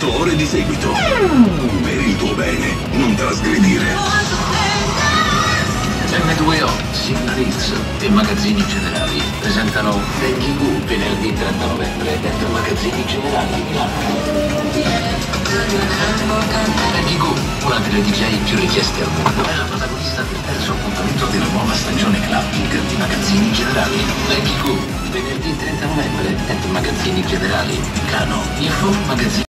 Otto ore di seguito. Per il tuo bene, non trasgredire. M2O, Signal Hills e Magazzini Generali presentano Vecchi Gu venerdì 30 novembre dentro Magazzini Generali di Milano. Vecchi Gu, una delle DJ più richieste al mondo, è la protagonista del terzo appuntamento della nuova stagione clubbing di Magazzini Generali. Vecchi Gu, venerdì 30 novembre dentro Magazzini Generali Milano. Info Magazzini